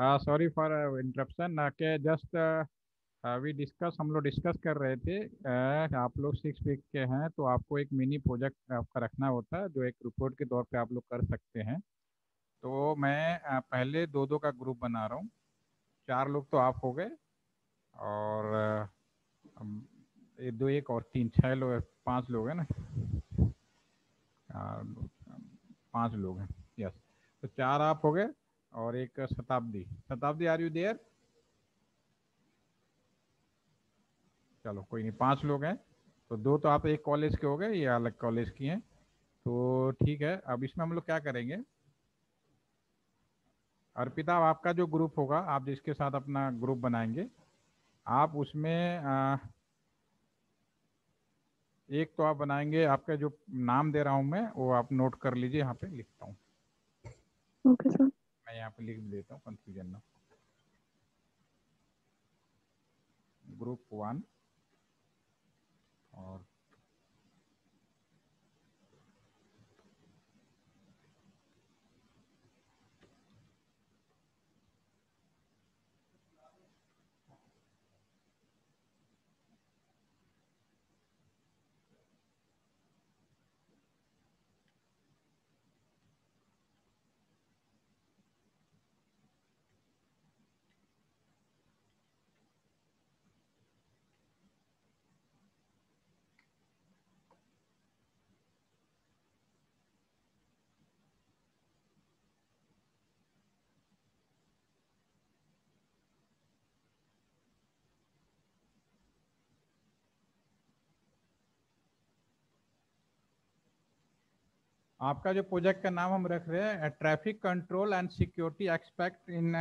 Sorry for interruption के just we discuss हम लोग डिस्कस कर रहे थे uh, आप लोग सिक्स वीक के हैं तो आपको एक मिनी प्रोजेक्ट आपका रखना होता है जो एक रिपोर्ट के तौर पे आप लोग कर सकते हैं। तो मैं uh, पहले दो दो का ग्रुप बना रहा हूँ। चार लोग तो आप हो गए और uh, दो एक और तीन छः लोग पाँच लोग हैं ना? पाँच लोग हैं यस तो चार आप हो गए और एक शताब्दी। शताब्दी आर यू देयर चलो कोई नहीं पाँच लोग हैं। तो दो तो आप एक कॉलेज के हो गए ये अलग कॉलेज की हैं। तो ठीक है अब इसमें हम लोग क्या करेंगे? अर्पिता आपका जो ग्रुप होगा आप जिसके साथ अपना ग्रुप बनाएँगे आप उसमें आ, एक तो आप बनाएँगे आपका जो नाम दे रहा हूँ मैं वो आप नोट कर लीजिए यहाँ पे लिखता हूँ। ओके सर यहाँ पे लिख देता हूँ कंफ्यूजन ना ग्रुप वन और आपका जो प्रोजेक्ट का नाम हम रख रहे हैं, traffic control and security expect in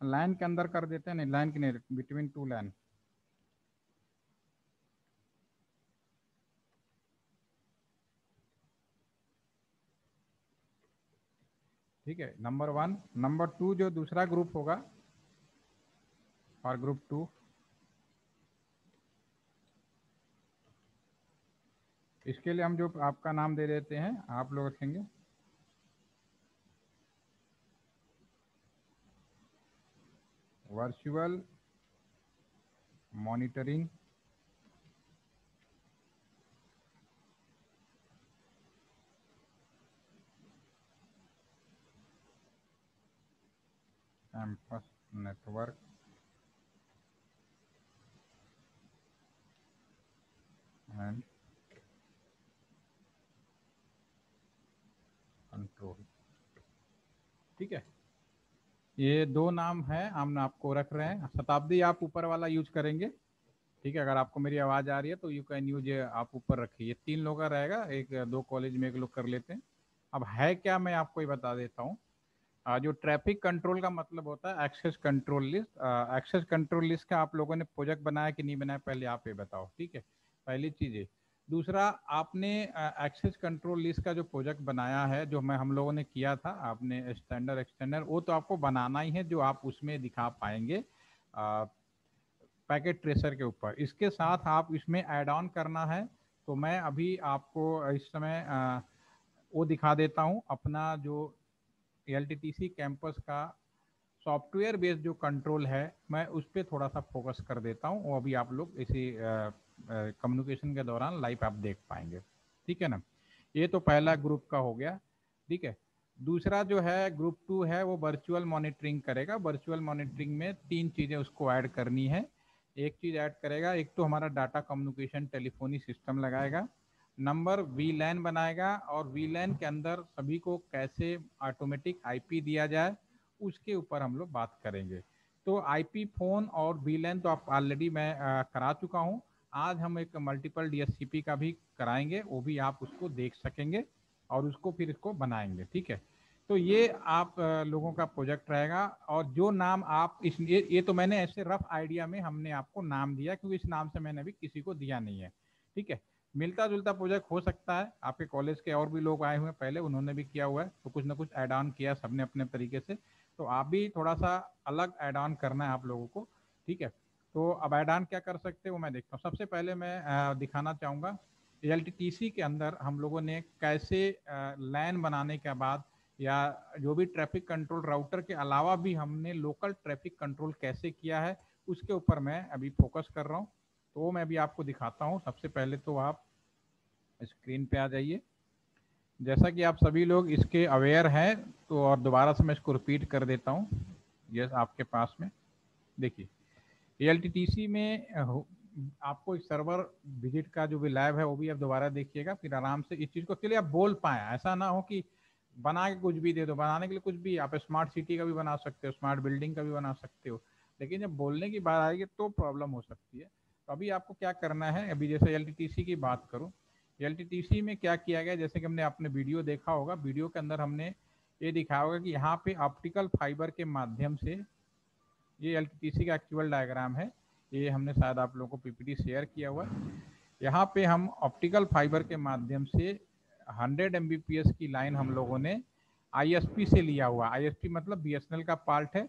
line के अंदर कर देते हैं, नहीं, लाइन के नहीं, बिटवीन टू लाइन। ठीक है, नंबर वन। नंबर टू जो दूसरा ग्रुप होगा, और ग्रुप टू। इसके लिए हम जो आपका नाम दे देते हैं, आप लोग रखेंगे। Virtual monitoring. Campus network. And control ठीक है? ये दो नाम है, हम आपको रख रहे हैं। शताब्दी आप ऊपर वाला यूज़ करेंगे, ठीक है? अगर आपको मेरी आवाज़ आ रही है तो यू कैन यूज़ आप ऊपर रखिए। तीन लोग का रहेगा, एक, दो कॉलेज में एक लोग कर लेते हैं। अब है क्या, मैं आपको ये बता देता हूँ। जो ट्रैफ़िक कंट्रोल का मतलब होता है access control list access control list का आप लोगों ने प्रोजेक्ट बनाया कि नहीं बनाया, पहले आप ये बताओ, ठीक है? पहली चीज़ ये। दूसरा आपने एक्सेस कंट्रोल लिस्ट का जो प्रोजेक्ट बनाया है जो मैं हम लोगों ने किया था आपने स्टैंडर्ड एक्सटेंडर वो तो आपको बनाना ही है जो आप उसमें दिखा पाएँगे पैकेट ट्रेसर के ऊपर। इसके साथ आप इसमें ऐड ऑन करना है तो मैं अभी आपको इस समय आ, वो दिखा देता हूँ अपना जो एल कैंपस का सॉफ्टवेयर बेस्ड जो कंट्रोल है मैं उस पर थोड़ा सा फोकस कर देता हूँ वो अभी आप लोग इसी कम्युनिकेशन के दौरान लाइव आप देख पाएँगे। ठीक है ना? ये तो पहला ग्रुप का हो गया। ठीक है? दूसरा जो है ग्रुप टू है वो वर्चुअल मॉनिटरिंग करेगा। वर्चुअल मॉनिटरिंग में तीन चीज़ें उसको ऐड करनी है। एक चीज़ ऐड करेगा। एक तो हमारा डाटा कम्युनिकेशन टेलीफोनी सिस्टम लगाएगा। नंबर वी लैन बनाएगा और वी लैन के अंदर सभी को कैसे ऑटोमेटिक आईपी दिया जाए उसके ऊपर हम लोग बात करेंगे। तो आईपी फ़ोन और वी लैन तो आप ऑलरेडी मैं आ, करा चुका हूँ। आज हम एक मल्टीपल डीएससीपी का भी कराएँगे वो भी आप उसको देख सकेंगे और उसको फिर इसको बनाएँगे ठीक है? तो ये आप लोगों का प्रोजेक्ट रहेगा और जो नाम आप इस ये, ये तो मैंने ऐसे रफ आइडिया में हमने आपको नाम दिया क्योंकि इस नाम से मैंने अभी किसी को दिया नहीं है ठीक है? मिलता जुलता प्रोजेक्ट हो सकता है आपके कॉलेज के और भी लोग आए हुए हैं पहले उन्होंने भी किया हुआ है तो कुछ ना कुछ एड ऑन किया सबने अपने तरीके से तो आप भी थोड़ा सा अलग एड ऑन करना है आप लोगों को ठीक है? तो अब एड ऑन क्या कर सकते हैं, वो मैं देखता हूँ। सबसे पहले मैं दिखाना चाहूँगा एल के अंदर हम लोगों ने कैसे लैन बनाने के बाद या जो भी ट्रैफ़िक कंट्रोल राउटर के अलावा भी हमने लोकल ट्रैफ़िक कंट्रोल कैसे किया है, उसके ऊपर मैं अभी फोकस कर रहा हूँ। तो मैं अभी आपको दिखाता हूँ। सबसे पहले तो आप स्क्रीन पे आ जाइए। जैसा कि आप सभी लोग इसके अवेयर हैं तो और दोबारा से मैं इसको रिपीट कर देता हूँ। यस, आपके पास में। देखिए। ए में आपको इस सर्वर विज़िट का जो भी लैब है, वो भी आप दोबारा देखिएगा, फिर आराम से इस चीज़ को के लिए आप बोल पाए। ऐसा ना हो कि बना के कुछ भी दे दो, बनाने के लिए कुछ भी, आप स्मार्ट सिटी का भी बना सकते हो स्मार्ट बिल्डिंग का भी बना सकते हो, लेकिन जब बोलने की बात आएगी तो प्रॉब्लम हो सकती है। तो अभी आपको क्या करना है, अभी जैसे एल की बात करूँ एल में क्या किया गया, जैसे कि हमने अपने वीडियो देखा होगा वीडियो के अंदर हमने ये दिखाया होगा कि यहाँ पे ऑप्टिकल फाइबर के माध्यम से ये एलटीटीसी का एक्चुअल डायग्राम है। ये हमने शायद आप लोगों को पीपीटी शेयर किया हुआ। है यहाँ पे हम ऑप्टिकल फाइबर के माध्यम से 100 एम की लाइन हम लोगों ने आईएसपी से लिया हुआ। ISP मतलब बीएसएनएल का पार्ट है।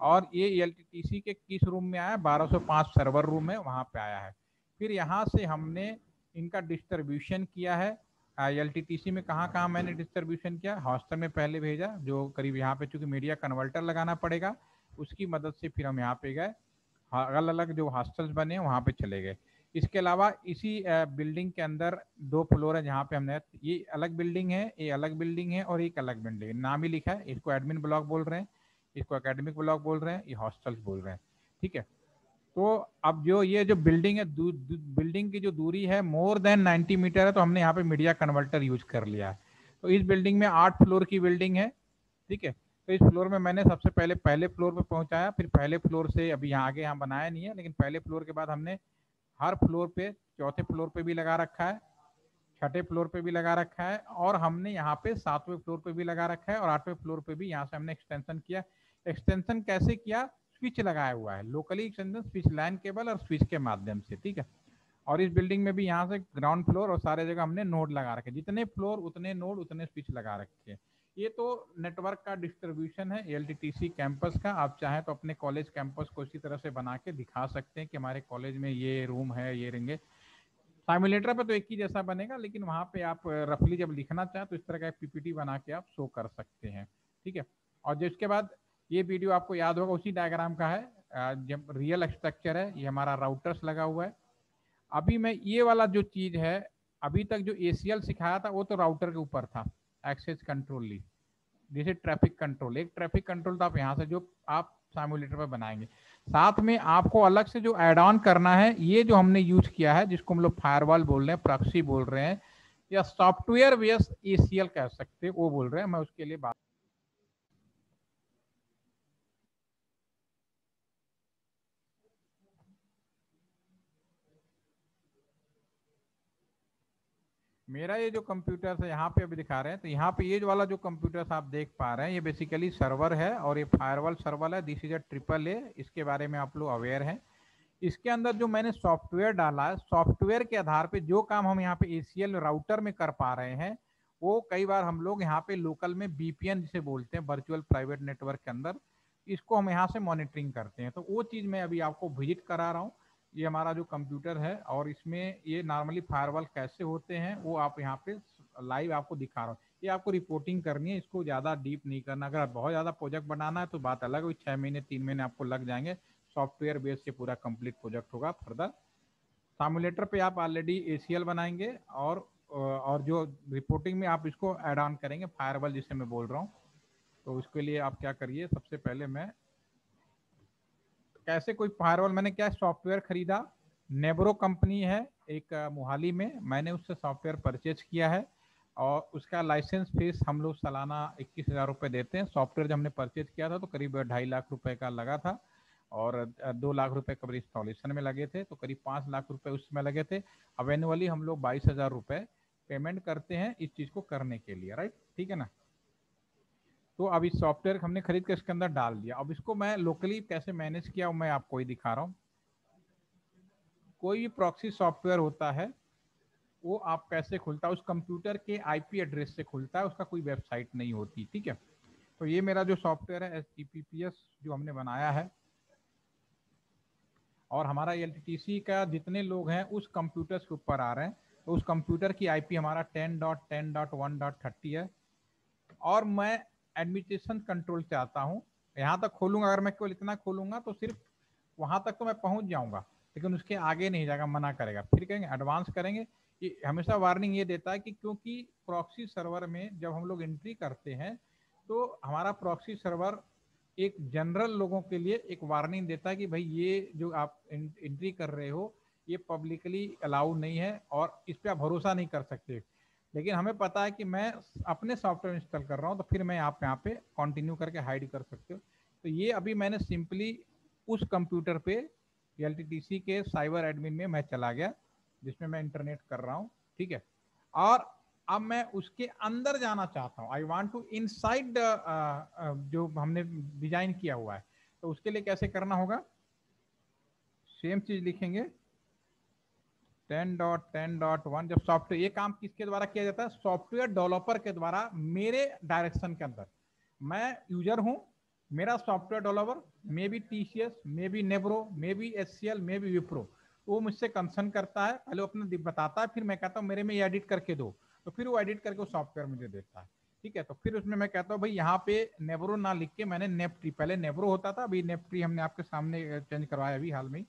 और ये एलटीटीसी के किस रूम में आया? 1205 सर्वर रूम है, वहाँ पे आया है। फिर यहाँ से हमने इनका डिस्ट्रीब्यूशन किया है। एल में कहाँ कहाँ मैंने डिस्ट्रीब्यूशन किया? हॉस्टल में पहले भेजा, जो करीब यहाँ पे चूँकि मीडिया कन्वर्टर लगाना पड़ेगा। उसकी मदद से फिर हम यहाँ पे गए। अलग अलग जो हॉस्टल्स बने वहाँ पे चले गए। इसके अलावा इसी बिल्डिंग के अंदर दो फ्लोर है जहाँ पे हमने ये अलग बिल्डिंग है ये अलग बिल्डिंग है और एक अलग बिल्डिंग है। नाम ही लिखा है इसको एडमिन ब्लॉक बोल रहे हैं इसको एकेडमिक ब्लॉक बोल रहे हैं ये हॉस्टल्स बोल रहे हैं। ठीक है? तो अब जो ये जो बिल्डिंग है दू, दू, बिल्डिंग की जो दूरी है मोर देन 90 मीटर है तो हमने यहाँ पे मीडिया कन्वर्टर यूज़ कर लिया है। तो इस बिल्डिंग में आठ फ्लोर की बिल्डिंग है। ठीक है? तो इस फ्लोर में मैंने सबसे पहले पहले फ्लोर पर पहुँचाया, फिर पहले फ्लोर से अभी यहाँ आगे यहाँ बनाया नहीं है, लेकिन पहले फ्लोर के बाद हमने हर फ्लोर पे, चौथे फ्लोर पे भी लगा रखा है, छठे फ्लोर पे भी लगा रखा है, और हमने यहाँ पे सातवें फ्लोर पे भी लगा रखा है, और आठवें फ्लोर पे भी यहाँ से हमने एक्सटेंशन किया। एक्सटेंशन कैसे किया? स्विच लगाया हुआ है। Locally extension switch line cable और स्विच के माध्यम से, ठीक है? और इस बिल्डिंग में भी यहाँ से ग्राउंड फ्लोर और सारे जगह हमने नोड लगा रखे जितने फ्लोर उतने नोड उतने स्विच लगा रखे ये तो नेटवर्क का डिस्ट्रीब्यूशन है एल कैंपस का। आप चाहें तो अपने कॉलेज कैंपस को इसी तरह से बना के दिखा सकते हैं कि हमारे कॉलेज में ये रूम है, ये रेंगे साइमुलेटर पे तो एक ही जैसा बनेगा, लेकिन वहाँ पे आप रफली जब लिखना चाहें तो इस तरह का एक पीपीटी बना के आप शो कर सकते हैं, ठीक है? और जिसके बाद ये वीडियो आपको याद होगा, उसी डायग्राम का है। जब रियल स्ट्रक्चर है, ये हमारा राउटर्स लगा हुआ है। अभी मैं ये वाला जो चीज़ है, अभी तक जो एसीएल सिखाया था, वो तो राउटर के ऊपर था एक्सेस कंट्रोल ली। जैसे ट्रैफ़िक कंट्रोल एक ट्रैफ़िक कंट्रोल तो आप यहाँ से जो आप साइमुलेटर पर बनाएँगे। साथ में आपको अलग से जो एड ऑन करना है, ये जो हमने यूज़ किया है, जिसको हम लोग फायरवॉल बोल रहे हैं प्रॉक्सी बोल रहे हैं, या सॉफ्टवेयर वेस ए कह सकते हैं, वो बोल रहे हैं, मैं उसके लिए बात मेरा ये जो कंप्यूटर है यहाँ पे अभी दिखा रहे हैं तो यहाँ पे ये जो वाला जो कंप्यूटर आप देख पा रहे हैं, ये बेसिकली सर्वर है और ये फायरवॉल सर्वर है this is a triple A इसके बारे में आप लोग अवेयर हैं। इसके अंदर जो मैंने सॉफ्टवेयर डाला है सॉफ्टवेयर के आधार पे जो काम हम यहाँ पे एसीएल राउटर में कर पा रहे हैं, वो कई बार हम लोग यहाँ पे लोकल में बीपीएन जिसे बोलते हैं वर्चुअल प्राइवेट नेटवर्क के अंदर, इसको हम यहाँ से मॉनिटरिंग करते हैं। तो वो चीज़ मैं अभी आपको विज़िट करा रहा हूँ। ये हमारा जो कंप्यूटर है और इसमें ये नॉर्मली फायरवॉल कैसे होते हैं, वो आप यहाँ पे लाइव आपको दिखा रहा हूँ। ये आपको रिपोर्टिंग करनी है, इसको ज़्यादा डीप नहीं करना। अगर बहुत ज़्यादा प्रोजेक्ट बनाना है तो बात अलग हुई छः महीने, तीन महीने आपको लग जाएँगे। सॉफ्टवेयर बेस से पूरा कंप्लीट प्रोजेक्ट होगा फर्दर। सामुलेटर पे आप ऑलरेडी ए बनाएँगे और और जो रिपोर्टिंग में आप इसको एड ऑन करेंगे फायरवॉल जिसे मैं बोल रहा हूँ। तो उसके लिए आप क्या करिए, सबसे पहले मैं कैसे कोई फायरवॉल, मैंने क्या सॉफ्टवेयर खरीदा? नेबरो कंपनी है, एक मोहाली में। मैंने उससे सॉफ्टवेयर परचेज किया है और उसका लाइसेंस फ़ीस हम लोग सालाना इक्कीस हज़ार रुपये देते हैं। सॉफ्टवेयर जब हमने परचेज किया था तो करीब ढाई लाख रुपए का लगा था और दो लाख रुपए करीब इंस्टॉलेशन में लगे थे तो करीब पाँच लाख रुपए उसमें लगे थे। अब एनुअली हम लोग बाईस हज़ार रुपये पेमेंट करते हैं इस चीज़ को करने के लिए राइट ठीक है ना? तो अब इस सॉफ्टवेयर हमने खरीद के इसके अंदर डाल दिया। अब इसको मैं लोकली कैसे मैनेज किया मैं आपको ही दिखा रहा हूँ। कोई भी प्रॉक्सी सॉफ्टवेयर होता है, वो आप कैसे खुलता है, उस कंप्यूटर के आईपी एड्रेस से खुलता है, उसका कोई वेबसाइट नहीं होती, ठीक है? तो ये मेरा जो सॉफ्टवेयर है एस जो हमने बनाया है, और हमारा एलटीटीसी का जितने लोग हैं, उस कंप्यूटर के ऊपर आ रहे हैं। तो उस कंप्यूटर की आईपी हमारा ten dot ten dot one dot thirty है। और मैं एडमिनिस्ट्रेशन कंट्रोल चाहता हूँ। यहाँ तक खोलूँगा, अगर मैं केवल इतना खोलूँगा तो सिर्फ़ वहाँ तक तो मैं पहुँच जाऊँगा, लेकिन उसके आगे नहीं जाएगा, मना करेगा। फिर कहेंगे, एडवांस करेंगे। ये हमेशा वार्निंग ये देता है कि क्योंकि प्रॉक्सी सर्वर में जब हम लोग एंट्री करते हैं तो हमारा प्रॉक्सी सर्वर एक जनरल लोगों के लिए एक वार्निंग देता है कि भाई, ये जो आप एंट्री कर रहे हो, ये पब्लिकली अलाउ नहीं है और इस पर आप भरोसा नहीं कर सकते। लेकिन हमें पता है कि मैं अपने सॉफ्टवेयर इंस्टॉल कर रहा हूँ तो फिर मैं आप यहाँ पे कंटिन्यू करके हाइड कर सकते हो। तो ये अभी मैंने सिंपली उस कंप्यूटर पे एल के साइबर एडमिन में मैं चला गया, जिसमें मैं इंटरनेट कर रहा हूँ, ठीक है? और अब मैं उसके अंदर जाना चाहता हूँ। आई वॉन्ट टू इनसाइड जो हमने डिज़ाइन किया हुआ है तो उसके लिए कैसे करना होगा? सेम चीज़ लिखेंगे। Ten dot ten dot one जब सॉफ्टवेयर ये काम किसके द्वारा किया जाता है? सॉफ्टवेयर डेवलपर के द्वारा मेरे डायरेक्शन के अंदर। मैं यूज़र हूँ, मेरा software developer maybe T C S maybe नेब्रो maybe S C L maybe Wipro वो मुझसे कंसर्न करता है, पहले अपना बताता है, फिर मैं कहता हूँ, मेरे में ये एडिट करके दो। तो फिर वो एडिट करके वो सॉफ्टवेयर मुझे देता है। ठीक है? तो फिर उसमें मैं कहता हूँ, भाई, यहाँ पे नेब्रो ना लिख के मैंने नेपट्री पहले नेब्रो होता था, अभी नेपट्री हमने आपके सामने चेंज करवाया अभी हाल में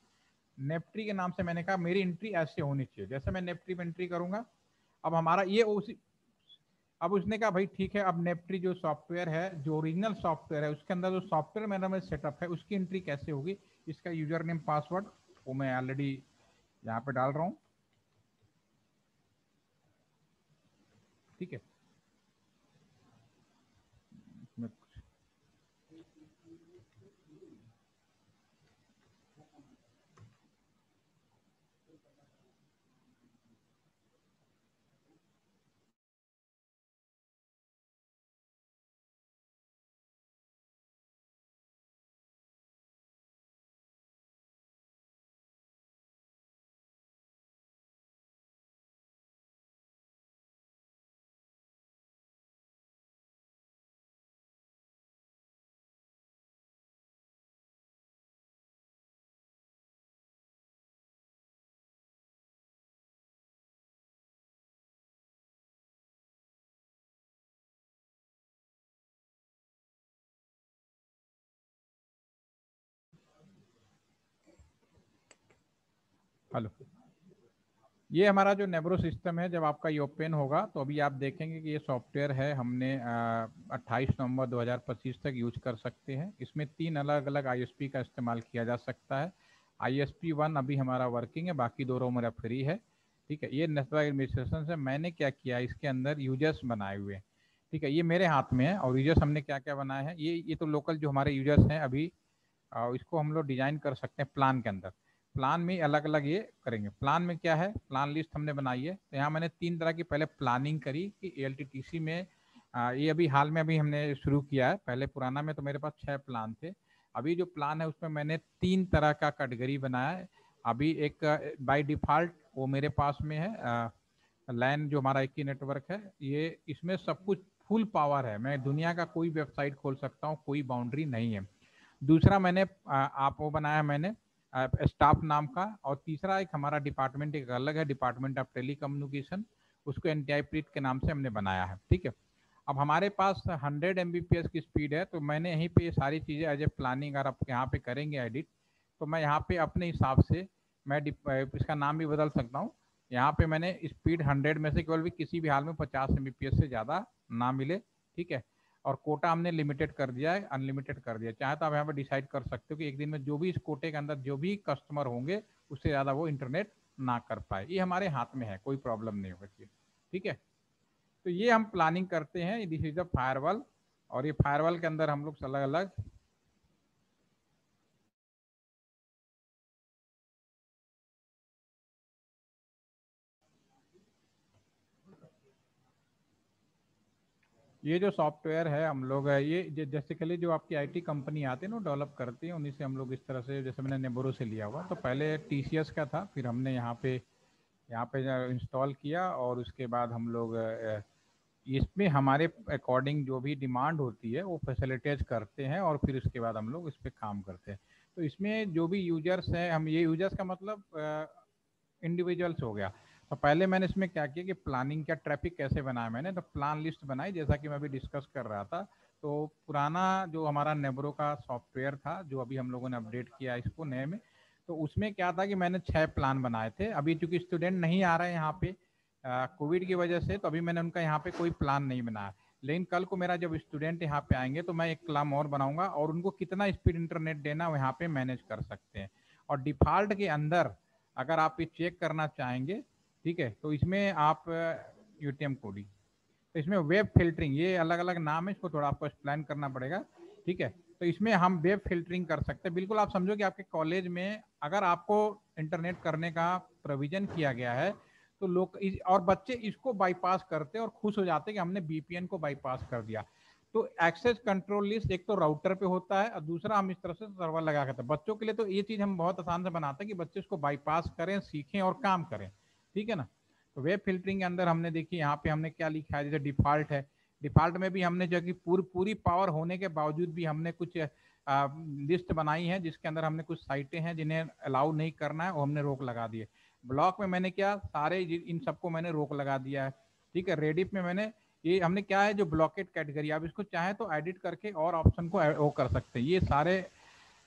नेप्ट्री के नाम से मैंने कहा, मेरी एंट्री ऐसे होनी चाहिए। जैसे मैं नेप्ट्री में एंट्री करूँगा, अब हमारा ये उसी, अब उसने कहा, भाई ठीक है, अब नेप्ट्री जो सॉफ्टवेयर है, जो ओरिजिनल सॉफ्टवेयर है, उसके अंदर जो सॉफ्टवेयर मेरा में सेटअप है, उसकी एंट्री कैसे होगी? इसका यूज़र नेम पासवर्ड वो मैं ऑलरेडी यहाँ पे डाल रहा हूँ। ठीक है? हेलो। ये हमारा जो नेब्रो सिस्टम है, जब आपका ये ओपन होगा तो अभी आप देखेंगे कि ये सॉफ्टवेयर है, हमने 28 नवंबर 2025 तक यूज़ कर सकते हैं। इसमें तीन अलग अलग आईएसपी का इस्तेमाल किया जा सकता है। आईएसपी वन अभी हमारा वर्किंग है, बाकी दोनों मेरा फ्री है। ठीक है, ये नेटवर्क एडमिनिस्ट्रेशन से मैंने क्या किया, इसके अंदर यूज़र्स बनाए हुए हैं। ठीक है, ये मेरे हाथ में है, और यूज़र्स हमने क्या क्या बनाया है? ये ये तो लोकल जो हमारे यूज़र्स हैं अभी इसको हम लोग डिज़ाइन कर सकते हैं प्लान के अंदर। प्लान में अलग अलग ये करेंगे। प्लान में क्या है? प्लान लिस्ट हमने बनाई है। तो यहाँ मैंने तीन तरह की पहले प्लानिंग करी कि ए में आ, ये अभी हाल में अभी हमने शुरू किया है। पहले पुराना में तो मेरे पास छः प्लान थे। अभी जो प्लान है उसमें मैंने तीन तरह का कैटेगरी बनाया है। अभी एक बाय डिफ़ॉल्ट वो मेरे पास में है लैन जो हमारा एक ही नेटवर्क है। ये इसमें सब कुछ फुल पावर है। मैं दुनिया का कोई वेबसाइट खोल सकता हूँ कोई बाउंड्री नहीं है। दूसरा मैंने आप वो बनाया मैंने स्टाफ नाम का और तीसरा एक हमारा डिपार्टमेंट एक अलग है डिपार्टमेंट ऑफ़ टेली कम्युनिकेशन उसको एन टी के नाम से हमने बनाया है, ठीक है? अब हमारे पास 100 एमबीपीएस की स्पीड है तो मैंने यहीं पे सारी चीज़ें एज ए प्लानिंग अगर आप यहाँ पे करेंगे एडिट तो मैं यहाँ पे अपने हिसाब से मैं इसका नाम भी बदल सकता हूँ। यहाँ पे मैंने स्पीड 100 में से केवल भी किसी भी हाल में 50 एम से ज़्यादा ना मिले, ठीक है? और कोटा हमने लिमिटेड कर दिया है अनलिमिटेड कर दिया चाहे तो आप यहाँ पर डिसाइड कर सकते हो कि एक दिन में जो भी इस कोटे के अंदर जो भी कस्टमर होंगे, उससे ज़्यादा वो इंटरनेट ना कर पाए। ये हमारे हाथ में है, कोई प्रॉब्लम नहीं होगा चाहिए ठीक है? तो ये हम प्लानिंग करते हैं। दिस इज़ अ फायरवॉल और ये फायरवॉल के अंदर हम लोग अलग अलग ये जो सॉफ्टवेयर है हम लोग, ये जैसे कल जो आपकी आईटी कंपनी आती है ना डेवलप करती है, उन्हीं से हम लोग इस तरह से, जैसे मैंने नेबोरो से लिया हुआ तो पहले टीसीएस का था, फिर हमने यहाँ पे यहाँ पे इंस्टॉल किया और उसके बाद हम लोग इसमें हमारे अकॉर्डिंग जो भी डिमांड होती है, वो फैसिलिटेज करते हैं और फिर उसके बाद हम लोग इस पर काम करते हैं। तो इसमें जो भी यूज़र्स हैं, हम, ये यूज़र्स का मतलब इंडिविजुअल्स हो गया। तो पहले मैंने इसमें क्या किया कि प्लानिंग का ट्रैफ़िक कैसे बनाया मैंने? तो प्लान लिस्ट बनाई, जैसा कि मैं अभी डिस्कस कर रहा था। तो पुराना जो हमारा नेबरो का सॉफ्टवेयर था, जो अभी हम लोगों ने अपडेट किया इसको नए में तो उसमें क्या था कि मैंने छः प्लान बनाए थे। अभी चूँकि स्टूडेंट नहीं आ रहे हैं यहाँ पे कोविड की वजह से तो अभी मैंने उनका यहाँ पे कोई प्लान नहीं बनाया। लेकिन कल को मेरा जब स्टूडेंट यहाँ पे आएँगे तो मैं एक क्लाम और बनाऊँगा और उनको कितना स्पीड इंटरनेट देना वहाँ पे मैनेज कर सकते हैं। और डिफ़ॉल्ट के अंदर, अगर आप ये चेक करना चाहेंगे ठीक है? तो इसमें आप यूटीएम कोडी तो इसमें वेब फिल्टरिंग ये अलग अलग नाम है, इसको थोड़ा आपको एक्सप्लेन करना पड़ेगा, ठीक है? तो इसमें हम वेब फिल्टरिंग कर सकते हैं। बिल्कुल आप समझो कि आपके कॉलेज में अगर आपको इंटरनेट करने का प्रोविज़न किया गया है तो लोग और बच्चे इसको बाईपास करते और खुश हो जाते कि हमने बीपीएन को बाईपास कर दिया। तो एक्सेस कंट्रोल लिस्ट एक तो राउटर पे होता है, और दूसरा हम इस तरह से सर्वर लगा करते हैं बच्चों के लिए तो ये चीज़ हम बहुत आसान से बनाते हैं कि बच्चे इसको बाईपास करें, सीखें और काम करें। ठीक है ना? तो वेब फिल्टरिंग के अंदर हमने देखी यहाँ पे हमने क्या लिखा है? जैसे डिफ़ॉल्ट है। डिफ़ॉल्ट में भी हमने जो कि पूरी पूरी पावर होने के बावजूद भी हमने कुछ आ, लिस्ट बनाई है जिसके अंदर हमने कुछ साइटें हैं जिन्हें अलाउ नहीं करना है वो हमने रोक लगा दिए ब्लॉक में मैंने क्या सारे इन सबको मैंने रोक लगा दिया है। ठीक है? रेडिप में मैंने ये हमने क्या है जो ब्लॉकेट कैटेगरी आप इसको चाहें तो एडिट करके और ऑप्शन को वो कर सकते हैं। ये सारे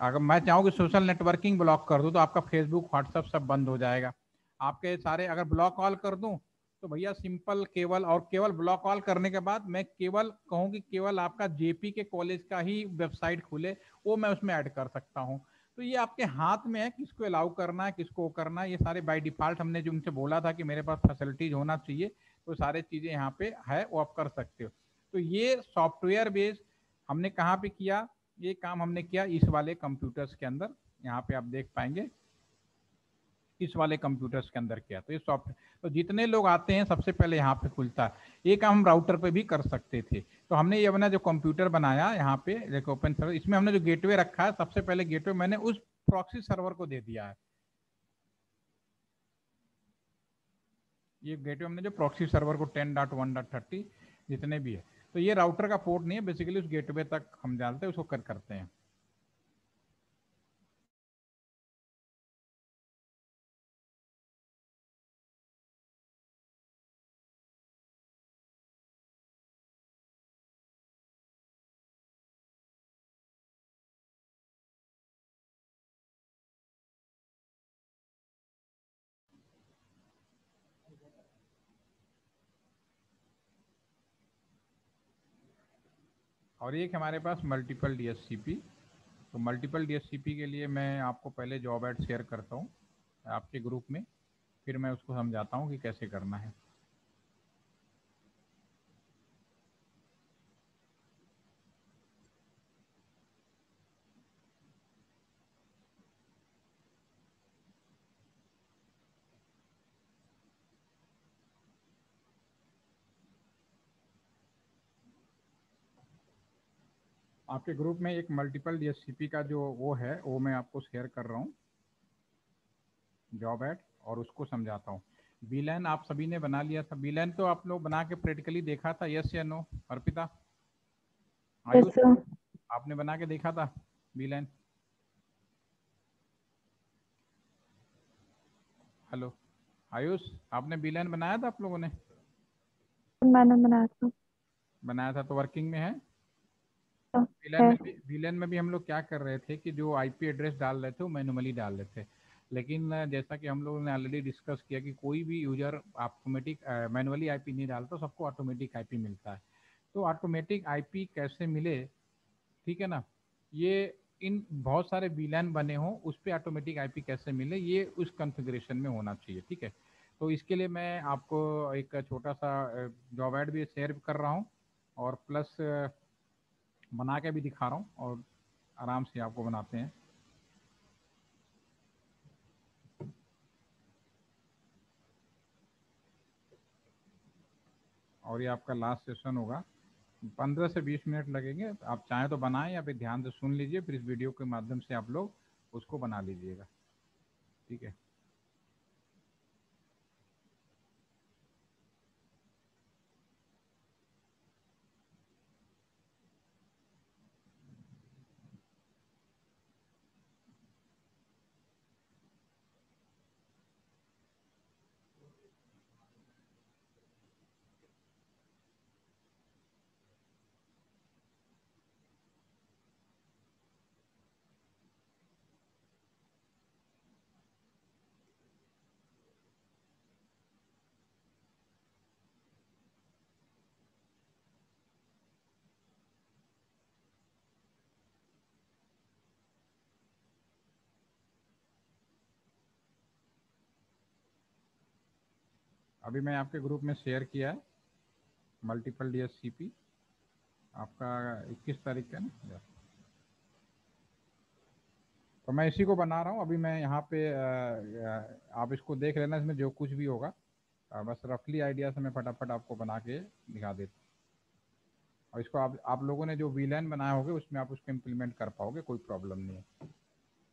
अगर मैं चाहूँ कि सोशल नेटवर्किंग ब्लॉक कर दूँ तो आपका फेसबुक व्हाट्सअप सब बंद हो जाएगा। आपके सारे अगर ब्लॉक ऑल कर दूँ तो भैया सिंपल केवल और केवल ब्लॉक ऑल करने के बाद मैं केवल कहूँ कि केवल आपका जेपी के कॉलेज का ही वेबसाइट खुले, वो मैं उसमें ऐड कर सकता हूँ। तो ये आपके हाथ में है, किसको अलाउ करना है, किसको करना है, ये सारे बाय डिफ़ॉल्ट हमने जो उनसे बोला था कि मेरे पास फैसिलिटीज़ होना चाहिए तो सारे चीज़ें यहाँ पे है, वो आप कर सकते हो। तो ये सॉफ्टवेयर बेस्ड हमने कहाँ पे किया, ये काम हमने किया इस वाले कंप्यूटर्स के अंदर, यहाँ पे आप देख पाएँगे। इस वाले कंप्यूटर्स के अंदर किया। तो ये सॉफ्टवेयर तो जितने लोग आते हैं, सबसे पहले यहाँ पे खुलता है। ये काम हम राउटर पे भी कर सकते थे। तो हमने ये अपना जो कंप्यूटर बनाया यहाँ पे देखो ओपन सर्वर इसमें हमने जो गेटवे रखा है, सबसे पहले गेटवे मैंने उस प्रॉक्सी सर्वर को दे दिया है। ये गेटवे हमने जो प्रॉक्सी सर्वर को टेन जितने भी है। तो ये राउटर का पोर्ट नहीं है बेसिकली उस गेटवे तक हम डालते हैं, उसको कर करते हैं। और एक हमारे पास मल्टीपल डीएससीपी तो मल्टीपल डीएससीपी के लिए मैं आपको पहले जॉब एड शेयर करता हूँ आपके ग्रुप में, फिर मैं उसको समझाता हूँ कि कैसे करना है। आपके ग्रुप में एक मल्टीपल डीएससीपी का जो वो है वो मैं आपको शेयर कर रहा हूँ। जॉब एड और उसको समझाता हूँ। बीलैन आप सभी ने बना लिया था। बीलैन तो आप लोग बना के प्रैक्टिकली देखा था? यस या नो अर्पिता? आयुष आपने बना के देखा था? बीलैन हेलो आयुष आपने बीलैन बनाया था आप लोगों ने? मैंने बनाया था। बनाया था तो वर्किंग में है? विलन में भी विलन में भी हम लोग क्या कर रहे थे कि जो आईपी एड्रेस डाल रहे थे, वो मैनुअली डाल रहे थे। लेकिन, जैसा कि हम लोगों ने ऑलरेडी डिस्कस किया कि कोई भी यूज़र ऑटोमेटिक मैनुअली आईपी नहीं डालता, सबको ऑटोमेटिक आईपी मिलता है। तो ऑटोमेटिक आईपी कैसे मिले? ठीक है ना? ये इन बहुत सारे वीलैन बने हों, उस पर ऑटोमेटिक आईपी कैसे मिले, ये उस कॉन्फ़िगरेशन में होना चाहिए, ठीक है? तो इसके लिए मैं आपको एक छोटा सा जॉब एड भी शेयर कर रहा हूँ। और प्लस बना के भी दिखा रहा हूँ और आराम से आपको बनाते हैं। और ये आपका लास्ट सेशन होगा। पंद्रह से बीस मिनट लगेंगे। आप चाहें तो बनाएँ या फिर ध्यान से सुन लीजिए, फिर इस वीडियो के माध्यम से आप लोग उसको बना लीजिएगा। ठीक है? अभी मैं आपके ग्रुप में शेयर किया है multiple D S C P आपका इक्कीस तारीख का ना? तो मैं इसी को बना रहा हूँ। अभी मैं यहाँ पे आप इसको देख लेना, इसमें जो कुछ भी होगा। बस रफली आइडिया से मैं फटाफट आपको बना के दिखा देता हूँ। और इसको आप आप लोगों ने जो वी लाइन बनाया होगा, उसमें आप उसको इम्प्लीमेंट कर पाओगे, कोई प्रॉब्लम नहीं है।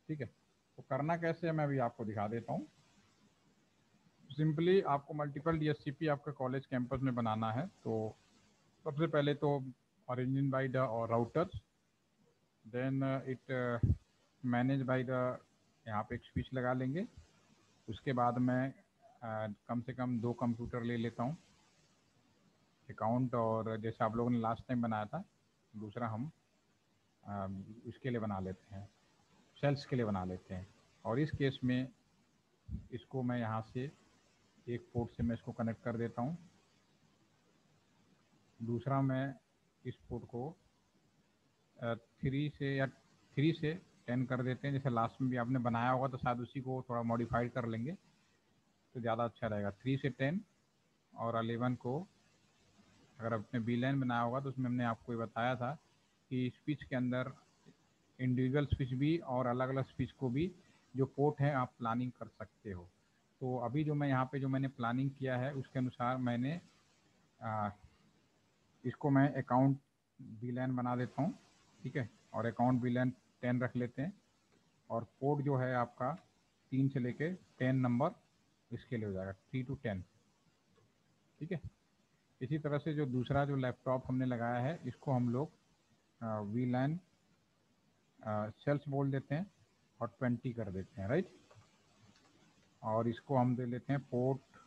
ठीक है? तो करना कैसे है, मैं अभी आपको दिखा देता हूँ। सिंपली आपको मल्टीपल डीएससीपी आपका कॉलेज कैंपस में बनाना है तो सबसे पहले तो the or routers then uh, it uh, managed by the यहाँ पे एक स्विच लगा लेंगे उसके बाद मैं आ, कम से कम दो कंप्यूटर ले लेता हूँ अकाउंट और जैसे आप लोगों ने लास्ट टाइम बनाया था दूसरा हम आ, इसके लिए बना लेते हैं सेल्स के लिए बना लेते हैं और इस केस में इसको मैं यहाँ से एक पोर्ट से मैं इसको कनेक्ट कर देता हूँ। दूसरा मैं इस पोर्ट को थ्री से या थ्री से टेन कर देते हैं। जैसे लास्ट में भी आपने बनाया होगा तो शायद उसी को थोड़ा मॉडिफाइड कर लेंगे। तो ज़्यादा अच्छा रहेगा। थ्री से टेन और अलेवन को अगर आपने बी लाइन बनाया होगा तो उसमें हमने आपको ये बताया था कि स्पीच के अंदर इंडिविजुअल स्पीच भी और अलग अलग स्पीच को भी जो पोर्ट है आप प्लानिंग कर सकते हो। तो अभी जो मैं यहाँ पे जो मैंने प्लानिंग किया है उसके अनुसार मैंने आ, इसको मैं अकाउंट बी लाइन बना देता हूँ ठीक है? और अकाउंट बी लाइन टेन रख लेते हैं। और कोड जो है आपका तीन से लेके टेन नंबर इसके लिए हो जाएगा थ्री टू टेन ठीक है? इसी तरह से जो दूसरा जो लैपटॉप हमने लगाया है इसको हम लोग वी लाइन सेल्स बोल देते हैं और ट्वेंटी कर देते हैं राइट और इसको हम दे लेते हैं पोर्ट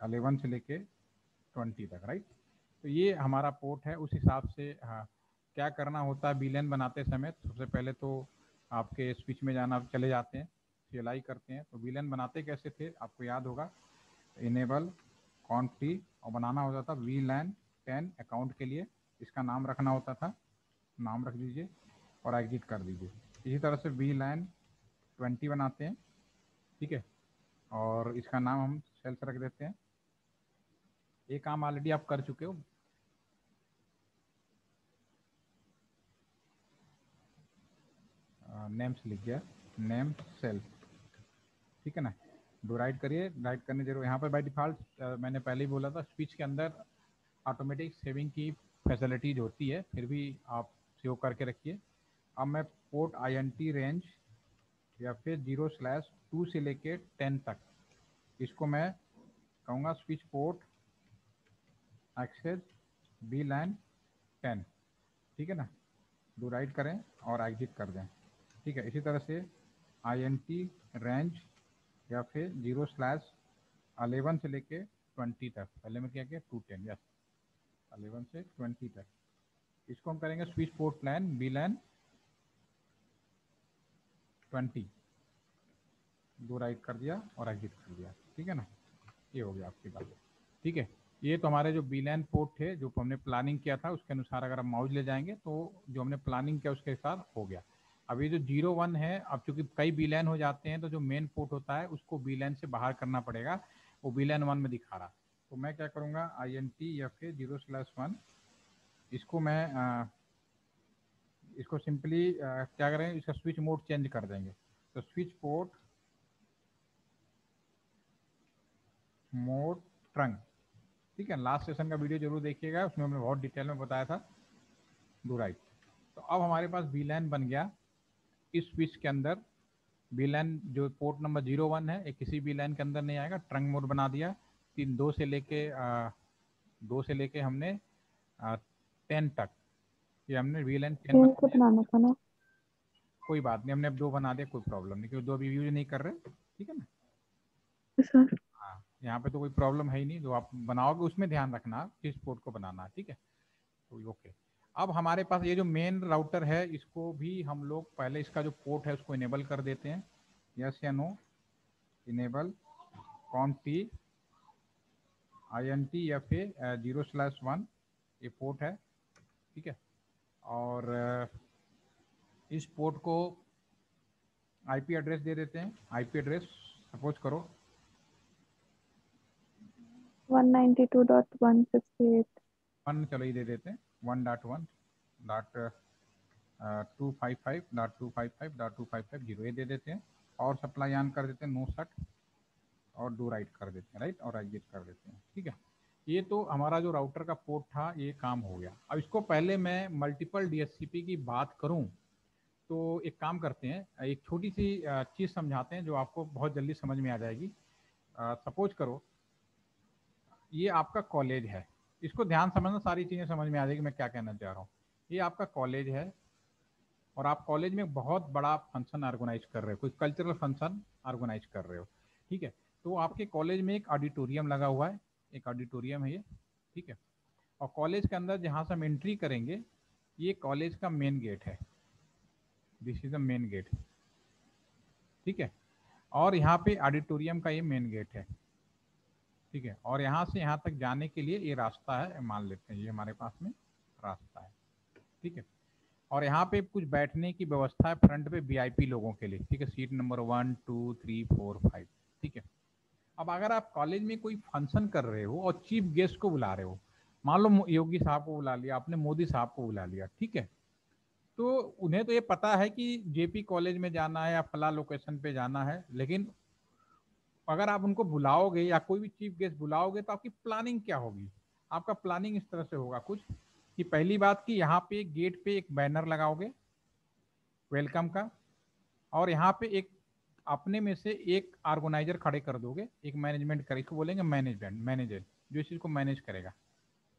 अलेवन से लेके ट्वेंटी तक राइट तो ये हमारा पोर्ट है, उस हिसाब से हाँ क्या करना होता है बिलियन बनाते समय, सबसे पहले तो आपके स्विच में जाना, चले जाते हैं सीएलआई करते हैं तो बिलियन बनाते कैसे थे, आपको याद होगा इनेबल कॉन्फ्री और बनाना होता था वी लैन टेन अकाउंट के लिए, इसका नाम रखना होता था, नाम रख दीजिए, और एग्जिट कर दीजिए। इसी तरह से वी लैन ट्वेंटी बनाते हैं, ठीक है? और इसका नाम हम सेल्स रख देते हैं। ये काम ऑलरेडी आप कर चुके हो। नेम्स लिख गया नेम सेल्फ ठीक है ना? दो राइट करिए। राइट करने ज़रूर। यहाँ पर बाय डिफ़ॉल्ट मैंने पहले ही बोला था स्पीच के अंदर ऑटोमेटिक सेविंग की फैसिलिटीज़ होती है, फिर भी आप सेव करके रखिए। अब मैं पोर्ट आईएनटी रेंज या फिर ज़ीरो स्लैश टू से लेके टेन तक। इसको मैं कहूँगा switch port access VLAN ten ठीक है ना? दो राइट करें और एग्जिट कर दें। ठीक है? इसी तरह से आई एन टी रेंज या फिर ज़ीरो स्लैश अलेवन से लेके ट्वेंटी तक। पहले में क्या किया? टू टेन यस अलेवन से ट्वेंटी तक। इसको हम करेंगे switch port line VLAN twenty. दो राइट कर दिया और एग्जिट कर दिया। ठीक है ना? ये हो गया आपकी बात। ठीक है? ये तो हमारे जो बी लैन पोर्ट थे, जो हमने प्लानिंग किया था, उसके अनुसार अगर हम माउज ले जाएँगे तो जो हमने प्लानिंग किया, उसके साथ हो गया। अब ये जो ज़ीरो वन है, अब चूँकि कई बी लैन हो जाते हैं तो जो मेन पोर्ट होता है, उसको बी लैन से बाहर करना पड़ेगा। वो बी लैन वन में दिखा रहा। तो मैं क्या करूँगा? आई एन टी या फिर ज़ीरो स्लैश वन इसको मैं इसको सिंपली क्या करें, इसका स्विच मोड चेंज कर देंगे। तो स्विच पोर्ट मोड ट्रंक ठीक है लास्ट सेशन का वीडियो ज़रूर देखिएगा, उसमें हमने बहुत डिटेल में बताया था। दो राइट तो अब हमारे पास बी लैन बन गया। इस स्विच के अंदर बी लैन जो पोर्ट नंबर ज़ीरो वन है ये किसी बी लैन के अंदर नहीं आएगा। ट्रंक मोड बना दिया। तीन, दो से लेके दो से लेके हमने टेन तक। ये हमने बी लैन टेन बनाना था ना। कोई बात नहीं हमने अब दो बना दिया कोई प्रॉब्लम नहीं क्योंकि दो अभी यूज़ नहीं कर रहे ठीक है ना? सर। यहाँ पे तो कोई प्रॉब्लम है ही नहीं जो आप बनाओगे उसमें ध्यान रखना किस पोर्ट को बनाना ठीक है? तो ओके अब हमारे पास ये जो मेन राउटर है इसको भी हम लोग पहले इसका जो पोर्ट है उसको इनेबल कर देते हैं। यस या no enable con T I N T या फिर ज़ीरो स्लैश वन ये पोर्ट है ठीक है? और इस पोर्ट को आईपी एड्रेस दे देते हैं। आईपी एड्रेस सपोज़ करो। 192.168 वन चलो ये दे देते हैं। One dot one dot two five five dot two five five dot two five five zero. ये दे देते हैं। और सप्लाई ऑन कर देते हैं नो सट और डू राइट कर देते हैं राइट? और एग्जिट कर देते हैं। ठीक है? ये तो हमारा जो राउटर का पोर्ट था, ये काम हो गया। अब इसको पहले मैं मल्टीपल डीएससीपी की बात करूँ तो एक काम करते हैं, एक छोटी सी चीज़ समझाते हैं जो आपको बहुत जल्दी समझ में आ जाएगी। सपोज़ करो, ये आपका कॉलेज है। इसको ध्यान समझना, सारी चीज़ें समझ में आ जाएगी, मैं क्या कहना चाह रहा हूँ। ये आपका कॉलेज है और आप कॉलेज में बहुत बड़ा फ़ंक्शन ऑर्गेनाइज कर रहे हो, कोई कल्चरल फ़ंक्शन ऑर्गेनाइज कर रहे हो, ठीक है? तो आपके कॉलेज में एक ऑडिटोरियम लगा हुआ है एक ऑडिटोरियम है ये, ठीक है? और कॉलेज के अंदर जहाँ से हम एंट्री करेंगे, ये कॉलेज का मेन गेट है। This is the main gate ठीक है? और यहाँ पे ऑडिटोरियम का ये मेन गेट है। ठीक है? और यहाँ से यहाँ तक जाने के लिए ये रास्ता है, मान लेते हैं, ये हमारे पास में रास्ता है। ठीक है? और यहाँ पे कुछ बैठने की व्यवस्था है फ्रंट पे वीआईपी लोगों के लिए। ठीक है? Seat number one two three four five ठीक है? अब अगर आप कॉलेज में कोई फ़ंक्शन कर रहे हो और चीफ गेस्ट को बुला रहे हो, मान लो योगी साहब को बुला लिया, आपने मोदी साहब को बुला लिया, ठीक है? तो उन्हें तो ये पता है कि जेपी कॉलेज में जाना है या फला लोकेशन पे जाना है, लेकिन अगर आप उनको बुलाओगे या कोई भी चीफ गेस्ट बुलाओगे तो आपकी प्लानिंग क्या होगी? आपका प्लानिंग इस तरह से होगा कुछ कि पहली बात कि यहाँ पे गेट पे एक बैनर लगाओगे, वेलकम का, और यहाँ पे एक अपने में से एक ऑर्गेनाइजर खड़े कर दोगे, एक मैनेजमेंट करे इसको बोलेंगे मैनेजमेंट, मैनेजर, जो इस चीज़ को मैनेज करेगा।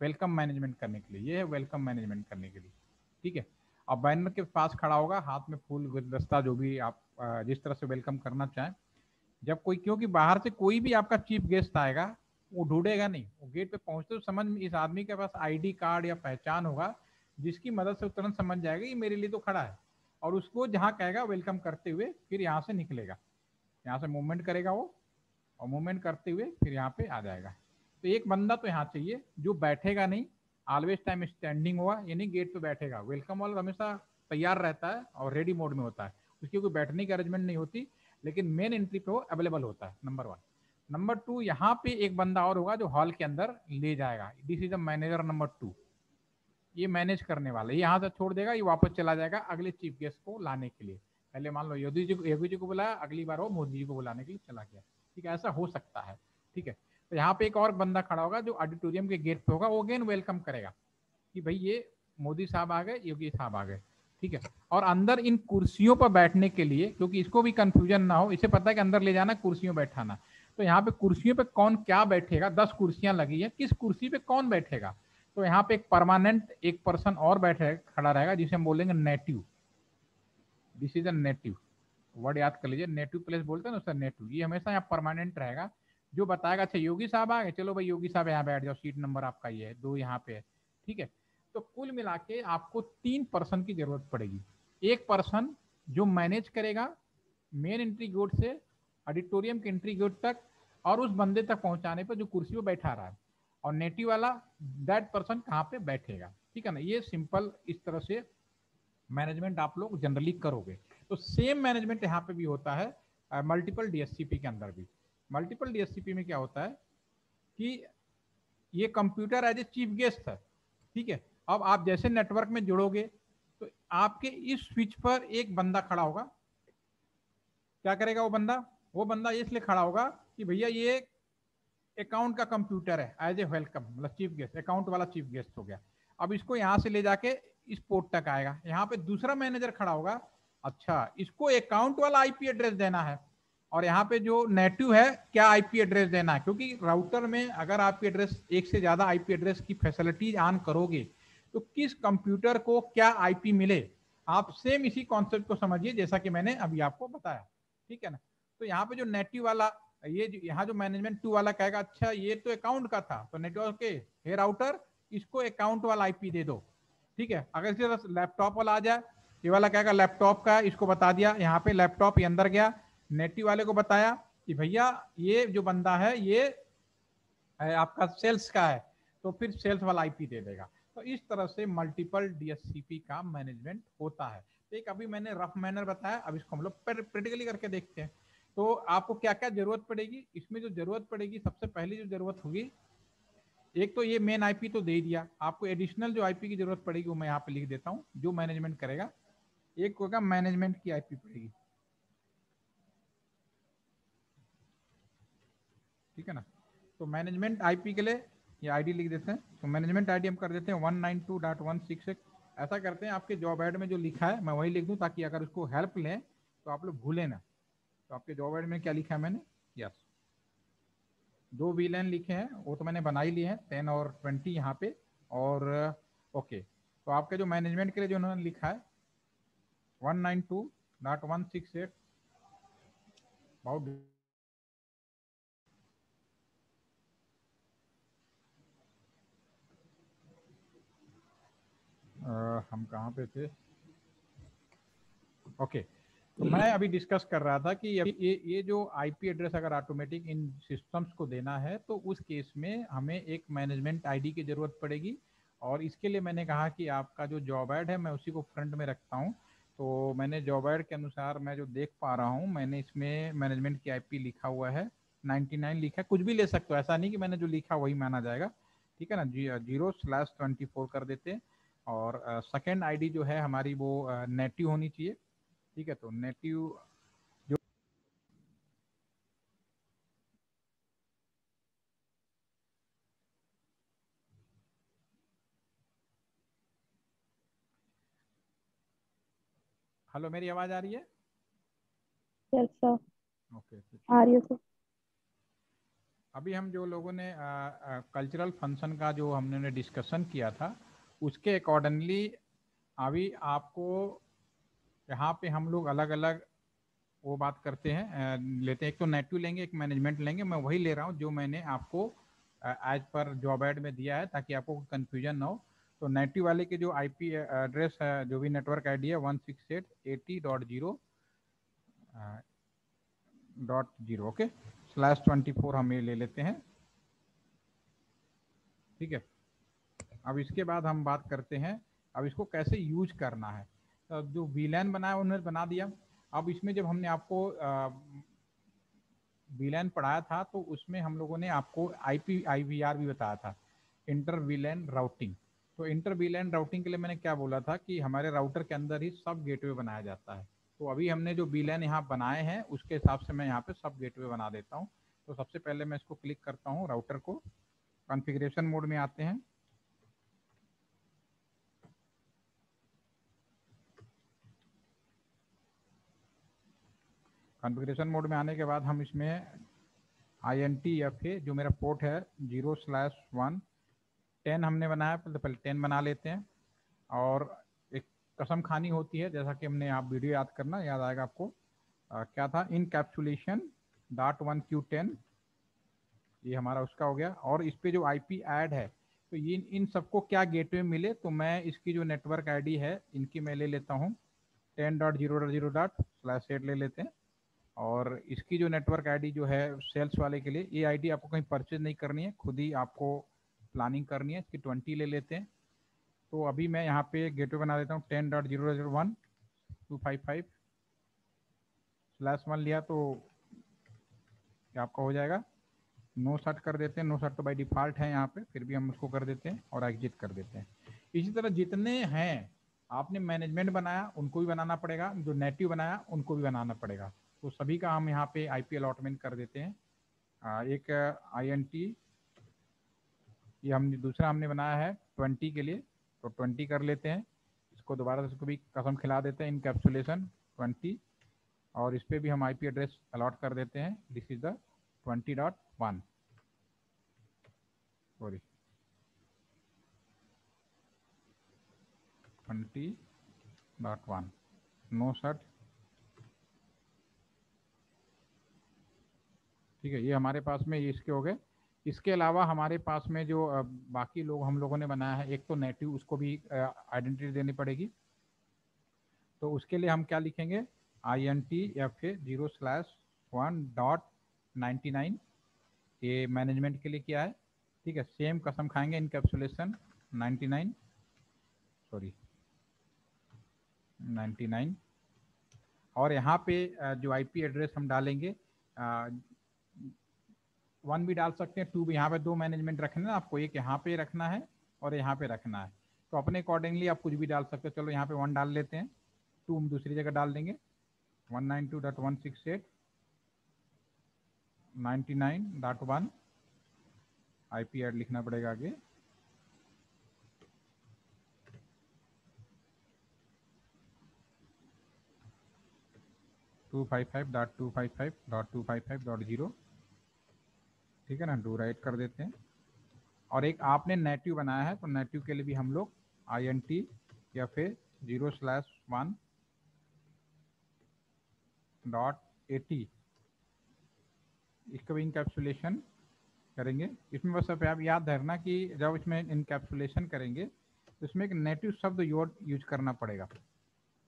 वेलकम मैनेजमेंट करने के लिए, ये है वेलकम मैनेजमेंट करने के लिए, ठीक है? अब बैनर के पास खड़ा होगा, हाथ में फूल गुलदस्ता जो भी आप जिस तरह से वेलकम करना चाहें। जब कोई, क्योंकि बाहर से कोई भी आपका चीफ गेस्ट आएगा, वो ढूंढेगा नहीं, वो गेट पे पहुँचते तो समझ, इस आदमी के पास आईडी कार्ड या पहचान होगा, जिसकी मदद से तुरंत समझ जाएगा, ये मेरे लिए तो खड़ा है। और उसको जहाँ कहेगा वेलकम करते हुए फिर यहाँ से निकलेगा। यहाँ से मूवमेंट करेगा वो, और मूवमेंट करते हुए फिर यहाँ पे आ जाएगा। तो एक बंदा तो यहाँ चाहिए जो बैठेगा नहीं ऑलवेज टाइम स्टैंडिंग हुआ, यानी गेट पे बैठेगा। वेलकम वाला हमेशा तैयार रहता है और रेडी मोड में होता है। उसकी कोई बैठने की अरेंजमेंट नहीं होती, लेकिन मेन एंट्री पे वो अवेलेबल होता है नंबर वन नंबर टू यहाँ पे एक बंदा और होगा जो हॉल के अंदर ले जाएगा। This is the manager number two ये मैनेज करने वाला है। यहाँ से छोड़ देगा, ये वापस चला जाएगा अगले चीफ गेस्ट को लाने के लिए। पहले मान लो योगी जी को, योगी जी को बुलाया, अगली बार वो मोदी जी को बुलाने के लिए चला गया। ठीक है, ऐसा हो सकता है। ठीक है तो यहाँ पे एक और बंदा खड़ा होगा जो ऑडिटोरियम के गेट पे होगा, वो अगेन वेलकम करेगा कि भाई ये मोदी साहब आ गए, योगी साहब आ गए। ठीक है, और अंदर इन कुर्सियों पर बैठने के लिए, क्योंकि इसको भी कंफ्यूजन ना हो, इसे पता है कि अंदर ले जाना, कुर्सियों बैठाना। तो यहाँ पे कुर्सियों पे कौन क्या बैठेगा? दस कुर्सियाँ लगी है, किस कुर्सी पे कौन बैठेगा? तो यहाँ पे एक परमानेंट एक पर्सन और बैठे, खड़ा रहेगा, जिसे हम बोलेंगे native this is a native word याद कर लीजिए नेटिव प्लेस बोलते हैं ना सर नेटिव ये हमेशा यहाँ परमानेंट रहेगा। जो बताएगा अच्छा योगी साहब आ गए। चलो भाई, योगी साहब यहाँ बैठ जाओ सीट नंबर आपका ये है, दो यहाँ पे है, ठीक है? तो कुल मिला के आपको तीन पर्सन की ज़रूरत पड़ेगी। एक पर्सन जो मैनेज करेगा मेन एंट्री गेट से ऑडिटोरियम के एंट्री गेट तक, और उस बंदे तक पहुँचाने पर जो कुर्सी पर बैठा रहा है। और नेटिव वाला दैट पर्सन कहाँ पे बैठेगा? ठीक है ना? ये सिंपल इस तरह से मैनेजमेंट आप लोग जनरली करोगे। तो सेम मैनेजमेंट यहाँ पे भी होता है मल्टीपल डीएससीपी के अंदर भी। मल्टीपल डीएससीपी में क्या होता है कि ये computer as a chief guest है, ठीक है? अब आप जैसे नेटवर्क में जुड़ोगे तो आपके इस स्विच पर एक बंदा खड़ा होगा। क्या करेगा वो बंदा? वो बंदा इसलिए खड़ा होगा कि भैया ये अकाउंट का कंप्यूटर है एज ए वेलकम मतलब चीफ गेस्ट अकाउंट वाला चीफ गेस्ट हो गया। अब इसको यहाँ से ले जाके इस पोर्ट तक आएगा। यहाँ पे दूसरा मैनेजर खड़ा होगा। अच्छा इसको अकाउंट वाला आईपी एड्रेस देना है। और यहाँ पे जो नेटिव है, क्या आईपी एड्रेस देना है? क्योंकि राउटर में अगर आपकी एड्रेस एक से ज़्यादा आईपी एड्रेस की फैसिलिटीज़ ऑन करोगे तो किस कंप्यूटर को क्या आईपी मिले? आप सेम इसी कॉन्सेप्ट को समझिए, जैसा कि मैंने अभी आपको बताया। ठीक है ना? तो यहाँ पे जो नेटिव वाला ये यहाँ जो मैनेजमेंट टू वाला कहेगा अच्छा ये तो अकाउंट का था तो नेटवर्क के हे राउटर इसको अकाउंट वाला आईपी दे दो। ठीक है? अगर इसी लैपटॉप वाला आ जाए, ये वाला कहेगा लैपटॉप का इसको बता दिया, यहाँ पे लैपटॉप ये अंदर गया। नेटिव वाले को बताया कि, भैया, ये जो बंदा है, ये आपका सेल्स का है। तो फिर सेल्स वाला आईपी दे देगा। तो इस तरह से मल्टीपल डीएससीपी का मैनेजमेंट होता है। एक अभी मैंने रफ मैनर बताया, अब इसको हम लोग प्रैक्टिकली करके देखते हैं। तो आपको क्या क्या ज़रूरत पड़ेगी? इसमें जो ज़रूरत पड़ेगी, सबसे पहली जो ज़रूरत होगी, एक तो ये मेन आईपी तो दे दिया। आपको एडिशनल जो आईपी की ज़रूरत पड़ेगी, वो मैं यहाँ पे लिख देता हूँ, जो मैनेजमेंट करेगा। एक होगा मैनेजमेंट की आईपी पड़ेगी। ठीक है ना? तो मैनेजमेंट आईपी के लिए ये आईडी लिख देते हैं। तो मैनेजमेंट आईडी हम कर देते हैं one nine two dot one six ऐसा करते हैं, आपके जॉब एड में जो लिखा है, मैं वही लिख दूँ, ताकि अगर उसको हेल्प लें तो आप लोग भूलें ना। तो आपके जॉब एड में क्या लिखा है मैंने? यस दो वी लाइन लिखे हैं वो तो मैंने बना ही लिए हैं टेन और ट्वेंटी यहाँ पे और ओके तो आपके जो मैनेजमेंट के लिए जो उन्होंने लिखा है one nine two dot one six eight about हम कहाँ पे थे? ओके तो मैं अभी डिस्कस कर रहा था कि ये ये जो आईपी एड्रेस अगर ऑटोमेटिक इन सिस्टम्स को देना है तो उस केस में हमें एक मैनेजमेंट आईडी की ज़रूरत पड़ेगी। और इसके लिए मैंने कहा कि आपका जो जॉब एड है, मैं उसी को फ्रंट में रखता हूँ। तो मैंने जॉब एड के अनुसार मैं जो देख पा रहा हूँ, मैंने इसमें मैनेजमेंट की आईपी लिखा हुआ है 99 लिखा है। कुछ भी ले सकते हो, ऐसा नहीं कि मैंने जो लिखा वही माना जाएगा। ठीक है ना? जी ज़ीरो स्लैश ट्वेंटी फोर कर देते हैं। और सेकेंड आईडी जो है, हमारी वो नेटिव होनी चाहिए। ठीक है तो नेटिव जो हेलो मेरी आवाज़ आ रही है? यस सर ओके आ रही है सर अभी हम जो लोगों ने कल्चरल फ़ंक्शन का जो हमने डिस्कशन किया था उसके अकॉर्डिंगली अभी आपको यहाँ पे हम लोग अलग अलग वो बात करते हैं लेते हैं। एक तो नेटिव लेंगे, एक मैनेजमेंट लेंगे। मैं वही ले रहा हूँ जो मैंने आपको एज पर जॉब एड में दिया है ताकि आपको कन्फ्यूज़न ना हो। तो नेटिव वाले के जो आईपी एड्रेस है, जो भी नेटवर्क आईडी है one six eight eighty dot zero dot zero okay slash twenty four हम ये ले लेते हैं। ठीक है? अब इसके बाद हम बात करते हैं, अब इसको कैसे यूज़ करना है? जो वीलैन बनाया उन्होंने बना दिया। अब इसमें जब हमने आपको वीलैन पढ़ाया था तो उसमें हम लोगों ने आपको I P I V R भी बताया था। इंटर वीलैन राउटिंग तो इंटर वीलैन राउटिंग के लिए मैंने क्या बोला था कि हमारे राउटर के अंदर ही सब गेटवे बनाया जाता है। तो अभी हमने जो वीलैन यहाँ बनाए हैं, उसके हिसाब से मैं यहाँ पे सब गेटवे बना देता हूँ। तो सबसे पहले मैं इसको क्लिक करता हूँ राउटर को। कॉन्फ़िगरेशन मोड में आते हैं। कॉन्फ़िगरेशन मोड में आने के बाद हम इसमें I N T F A जो मेरा पोर्ट है ज़ीरो स्लैश वन टेन हमने बनाया पहले पहले टेन बना लेते हैं। और एक कसम खानी होती है जैसा कि हमने आप वीडियो याद करना याद आएगा आपको। आ, क्या था? Encapsulation dot one Q ten ये हमारा उसका हो गया। और इस पर जो आई पी ऐड है तो ये इन सबको क्या गेटवे मिले तो मैं इसकी जो नेटवर्क आईडी है इनकी मैं ले लेता हूँ। Ten dot zero dot zero dot slash eight ले लेते हैं। और इसकी जो नेटवर्क आईडी जो है सेल्स वाले के लिए, ये आईडी आपको कहीं परचेज नहीं करनी है, खुद ही आपको प्लानिंग करनी है, इसकी ट्वेंटी ले लेते हैं। तो अभी मैं यहाँ पे गेटवे बना देता हूँ ten dot zero zero one two five five slash one लिया तो आपका हो जाएगा। नो सर्ट कर देते हैं नो सर्ट तो बाई डिफ़ॉल्ट है यहाँ पे, फिर भी हम उसको कर देते हैं और एग्जिट कर देते हैं। इसी तरह जितने हैं, आपने मैनेजमेंट बनाया, उनको भी बनाना पड़ेगा, जो नेटिव बनाया, उनको भी बनाना पड़ेगा। तो सभी का हम यहाँ पे आईपी अलॉटमेंट कर देते हैं। एक आई एन टी ये हमने, दूसरा हमने बनाया है ट्वेंटी के लिए तो ट्वेंटी कर लेते हैं। इसको दोबारा से भी कसम खिला देते हैं इन कैप्सुलेशन ट्वेंटी, और इस पर भी हम आईपी एड्रेस अलॉट कर देते हैं। This is the twenty dot one sorry twenty dot one no shut ठीक है, ये हमारे पास में ये इसके हो गए। इसके अलावा हमारे पास में जो बाकी लोग हम लोगों ने बनाया है, एक तो नेटिव, उसको भी आइडेंटिटी देनी पड़ेगी। तो उसके लिए हम क्या लिखेंगे? I N T F A zero slash one dot ninety nine ये मैनेजमेंट के लिए क्या है। ठीक है सेम कसम खाएँगे encapsulation ninety nine sorry ninety nine और यहाँ पे जो आईपी एड्रेस हम डालेंगे वन भी डाल सकते हैं, टू भी। यहाँ पे दो मैनेजमेंट रखना है, आपको एक यहाँ पे रखना है और यहाँ पे रखना है। तो अपने अकॉर्डिंगली आप कुछ भी डाल सकते हो। चलो यहाँ पे वन डाल लेते हैं। टू हम दूसरी जगह डाल देंगे। One nine two dot one six eight ninety nine dot one I P add लिखना पड़ेगा आगे। Two five five dot two five five dot two five five dot zero ठीक है ना? डू राइट कर देते हैं। और एक आपने नेटिव बनाया है तो नेटिव के लिए भी हम लोग आई एन टी या फिर zero slash one dot eighty इसका भी इनकेप्सुलेशन करेंगे। इसमें बस आप याद रखना कि जब इसमें इनकेप्सुलेशन करेंगे तो इसमें एक नेटिव शब्द यूज़ करना पड़ेगा।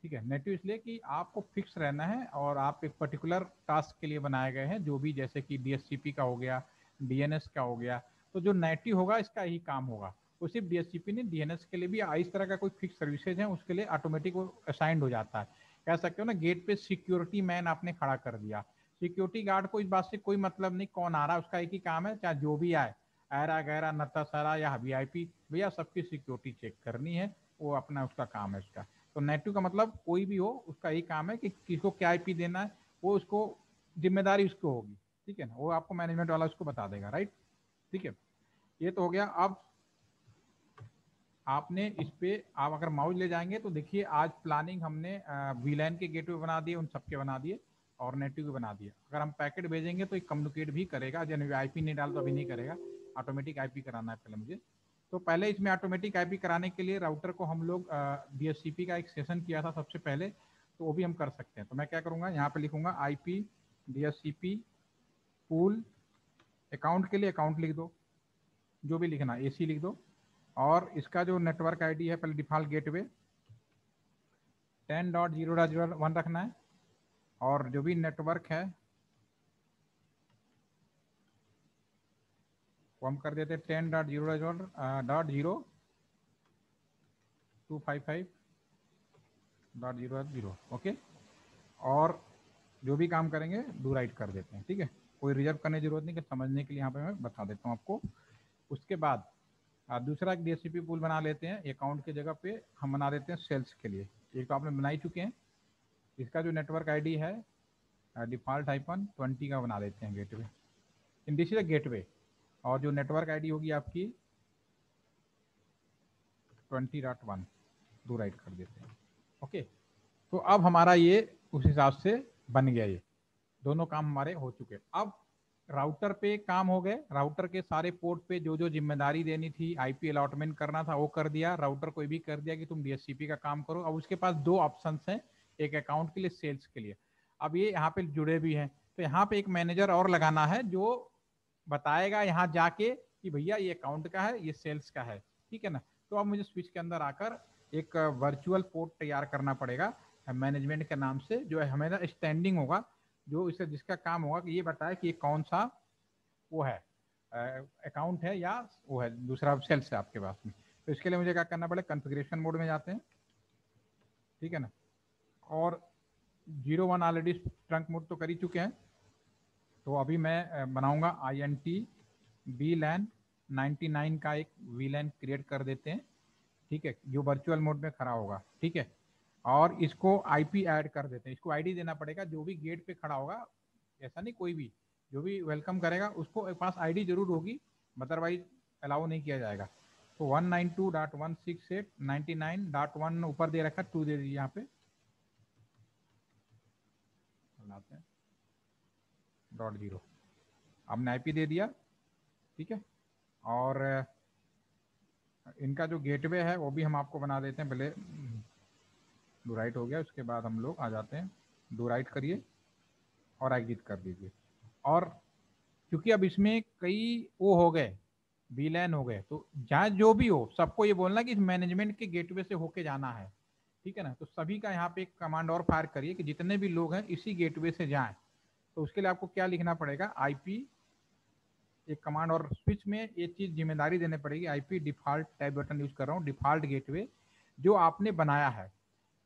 ठीक है? नेटिव इसलिए कि आपको फिक्स रहना है और आप एक पर्टिकुलर टास्क के लिए बनाए गए हैं, जो भी जैसे कि डीएससीपी का हो गया डीएनएस का हो गया? तो जो नेटिव होगा, इसका ही काम होगा। वो सिर्फ़ डीएससीपी नहीं, डीएनएस के लिए भी इस तरह का कोई फिक्स सर्विसेज़ है, उसके लिए ऑटोमेटिक वो असाइंड हो जाता है। कह सकते हो ना गेट पे सिक्योरिटी मैन आपने खड़ा कर दिया। सिक्योरिटी गार्ड को इस बात से कोई मतलब नहीं, कौन आ रहा है, उसका एक ही काम है, चाहे जो भी आए। ऐरा, गैरा, नता, सरा या वी आई पी भैया सबकी सिक्योरिटी चेक करनी है, वो अपना उसका काम है उसका। तो नेटिव का मतलब कोई भी हो, उसका यही काम है कि किसको क्या आईपी देना है, वो उसको, ज़िम्मेदारी उसको होगी। ठीक है ना? वो आपको मैनेजमेंट वाला उसको बता देगा राइट ठीक है? ये तो हो गया। अब आपने इस पे, आप अगर माउस ले जाएँगे तो देखिए, आज प्लानिंग हमने वीलैन के गेटवे बना दिए, उन सबके बना दिए और नेटिव बना दिए। अगर हम पैकेट भेजेंगे तो कम्युनिकेट भी करेगा। जैसे आईपी नहीं डाल तो अभी नहीं करेगा। ऑटोमेटिक आईपी कराना है पहले मुझे। तो पहले इसमें ऑटोमेटिक आईपी कराने के लिए राउटर को हम लोग डीएससीपी का एक सेशन किया था सबसे पहले तो वो भी हम कर सकते हैं। तो मैं क्या करूँगा? यहाँ पे लिखूँगा I P D pool account के लिए अकाउंट लिख दो, जो भी लिखना एसी लिख दो, और इसका जो नेटवर्क आईडी है, पहले default gateway ten dot zero dot zero one रखना है, और जो भी नेटवर्क है, वो हम कर देते हैं ten dot zero dot zero two five five dot zero dot zero okay और जो भी काम करेंगे डू राइट कर देते हैं, ठीक है? कोई रिज़र्व करने की ज़रूरत नहीं कि समझने के लिए यहाँ पे मैं बता देता हूँ आपको। उसके बाद दूसरा एक डी पुल बना लेते हैं अकाउंट के जगह पे हम बना देते हैं सेल्स के लिए। एक तो आपने बना ही चुके हैं। इसका जो नेटवर्क आईडी है डिफ़ॉल्ट आइपन ट्वेंटी का बना देते हैं gateway in this is a gateway और जो नेटवर्क आईडी होगी आपकी ट्वेंटी डॉट वन दो राइट कर देते हैं। ओके तो अब हमारा ये उस हिसाब से बन गया ये। दोनों काम हमारे हो चुके। अब राउटर पे काम हो गए। राउटर के सारे पोर्ट पे जो जो ज़िम्मेदारी देनी थी आईपी अलॉटमेंट करना था, वो कर दिया। राउटर को भी कर दिया कि तुम डीएससीपी का काम करो। अब उसके पास दो ऑप्शन हैं, एक अकाउंट के लिए सेल्स के लिए। अब ये यहाँ पे जुड़े भी हैं। तो यहाँ पे एक मैनेजर और लगाना है जो बताएगा यहाँ जाके कि भैया ये अकाउंट का है, ये सेल्स का है। ठीक है ना? तो अब मुझे स्विच के अंदर आकर एक वर्चुअल पोर्ट तैयार करना पड़ेगा। मैनेजमेंट के नाम से जो है हमें स्टैंडिंग होगा। जो इसे जिसका काम होगा कि ये बताए कि ये कौन सा वो है अकाउंट है या वो है दूसरा सेल्स है आपके पास में। तो इसके लिए मुझे क्या करना पड़ेगा? कन्फिग्रेशन मोड में जाते हैं। ठीक है ना? और zero one already trunk mode तो कर ही चुके हैं। तो अभी मैं बनाऊँगा I N T VLAN ninety nine का एक वी लैन क्रिएट कर देते हैं। ठीक है? जो वर्चुअल मोड में खड़ा होगा। ठीक है? और इसको आईपी ऐड कर देते हैं। इसको आईडी देना पड़ेगा, जो भी गेट पे खड़ा होगा, ऐसा नहीं कोई भी, जो भी वेलकम करेगा, उसको एक पास आईडी ज़रूर होगी अदरवाइज़ अलाउ नहीं किया जाएगा। तो one nine two dot one six eight ninety nine dot one ऊपर दे रखा टू दे दीजिए यहाँ पे। हैं। डॉट ज़ीरो आपने आईपी दे दिया, ठीक है? और इनका जो गेटवे है, वो भी हम आपको बना देते हैं पहले दो राइट हो गया, उसके बाद हम लोग आ जाते हैं। दो राइट करिए और एग्जिट कर दीजिए। और क्योंकि अब इसमें कई वो हो गए बी लैन हो गए तो जहाँ जो भी हो, सबको ये बोलना कि इस मैनेजमेंट के गेटवे से होके जाना है, ठीक है ना? तो सभी का यहाँ पे एक कमांड और फायर करिए कि जितने भी लोग हैं, इसी गेटवे से जाएँ। तो उसके लिए आपको क्या लिखना पड़ेगा? आईपी एक कमांड और स्विच में ये चीज़ ज़िम्मेदारी देने पड़ेगी। IP default type button use कर रहा हूँ। डिफ़ॉल्ट गेटवे जो आपने बनाया है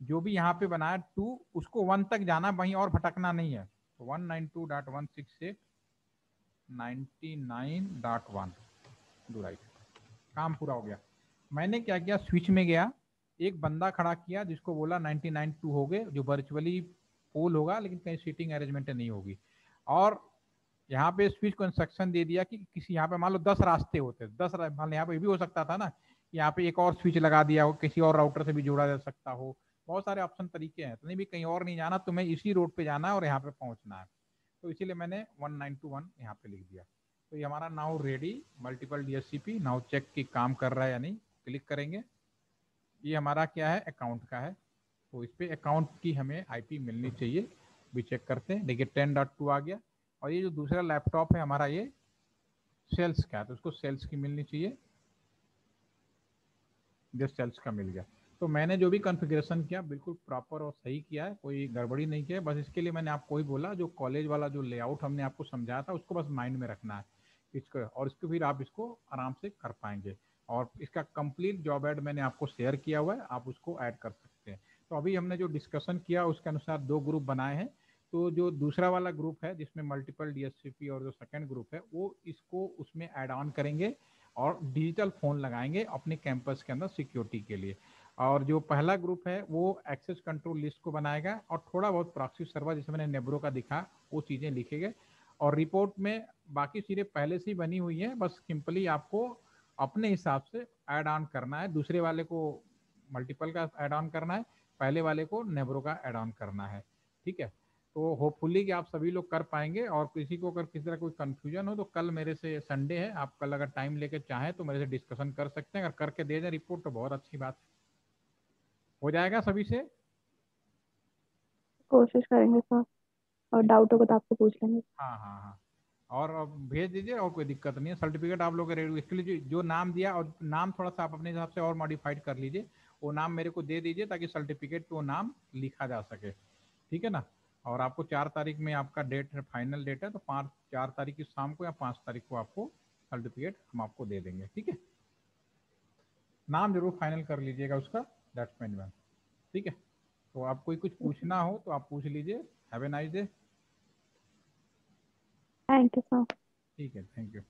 जो भी यहाँ पे बनाया टू उसको वन तक जाना, वहीं और भटकना नहीं है। तो one nine two dot one six ninety nine dot one right काम पूरा हो गया। मैंने क्या किया स्विच में गया। एक बंदा खड़ा किया, जिसको बोला नाइन्टी नाइन टू हो गए, जो वर्चुअली पोल होगा, लेकिन कहीं सीटिंग अरेंजमेंट नहीं होगी। और यहाँ पे स्विच को इंस्ट्रक्शन दे दिया कि किसी, यहाँ पे मान लो दस रास्ते होते दस मान लो यहाँ पे भी हो सकता था ना यहाँ पे एक और स्विच लगा दिया हो, किसी और राउटर से भी जोड़ा जा सकता हो। बहुत सारे ऑप्शन तरीके हैं तो नहीं भी कहीं और नहीं जाना, तुम्हें इसी रोड पे जाना है और यहाँ पे पहुँचना है। तो इसीलिए मैंने वन नाइन टू वन यहाँ पे लिख दिया। तो ये हमारा now ready multiple D now check की काम कर रहा है या नहीं क्लिक करेंगे। ये हमारा क्या है अकाउंट का है। तो इस पर अकाउंट की हमें आईपी मिलनी चाहिए, भी चेक करते हैं। देखिए टेन डॉट टू आ गया। और ये जो दूसरा लैपटॉप है हमारा, ये सेल्स का है तो उसको सेल्स की मिलनी चाहिए। जो सेल्स का मिल गया। तो मैंने जो भी कॉन्फ़िगरेशन किया, बिल्कुल प्रॉपर और सही किया है, कोई गड़बड़ी नहीं किया बस इसके लिए मैंने आपको ही बोला, जो कॉलेज वाला जो लेआउट हमने आपको समझाया था, उसको बस माइंड में रखना है। इसको, और इसको फिर आप इसको आराम से कर पाएँगे। और इसका कंप्लीट जॉब एड मैंने आपको शेयर किया हुआ है, आप उसको ऐड कर सकते हैं। तो अभी हमने जो डिस्कशन किया, उसके अनुसार दो ग्रुप बनाए हैं। तो जो दूसरा वाला ग्रुप है, जिसमें मल्टीपल डीएससीपी और जो सेकेंड ग्रुप है, वो इसको उसमें ऐड ऑन करेंगे और डिजिटल फ़ोन लगाएँगे अपने कैंपस के अंदर सिक्योरिटी के लिए। और जो पहला ग्रुप है, वो एक्सेस कंट्रोल लिस्ट को बनाएगा और थोड़ा बहुत प्रॉक्सी सर्वर जिसमें मैंने नेब्रो का दिखा, वो चीज़ें लिखेंगे। और रिपोर्ट में बाकी चीज़ें पहले से ही बनी हुई हैं, बस सिंपली आपको अपने हिसाब से ऐड ऑन करना है। दूसरे वाले को मल्टीपल का ऐड ऑन करना है, पहले वाले को नेब्रो का ऐड ऑन करना है, ठीक है? तो होपफुली कि आप सभी लोग कर पाएँगे और किसी को अगर किसी तरह कोई कन्फ्यूज़न हो तो कल मेरे से संडे है, आप कल अगर टाइम लेके चाहें तो मेरे से डिस्कशन कर सकते हैं। अगर करके दे दें रिपोर्ट तो बहुत अच्छी बात हो। जाएगा सभी से? कोशिश करेंगे सर। और डाउट होगा तो आपसे पूछ लेंगे। हाँ हाँ हाँ। और भेज दीजिए और कोई दिक्कत नहीं है। सर्टिफिकेट आप लोग इसके लिए जो, नाम दिया और नाम थोड़ा सा आप अपने हिसाब से और मॉडिफाइड कर लीजिए। वो नाम मेरे को दे दीजिए ताकि सर्टिफिकेट पे वो नाम लिखा जा सके। ठीक है ना? और आपको चार तारीख में आपका डेट है फाइनल डेट है तो पाँच चार तारीख की शाम को या पाँच तारीख को आपको सर्टिफिकेट हम आपको दे देंगे। ठीक है? नाम ज़रूर फाइनल कर लीजिएगा उसका। दैट्स मैन ठीक है? तो आप कोई कुछ पूछना हो तो आप पूछ लीजिए। Have a nice day thank you sir ठीक है थैंक यू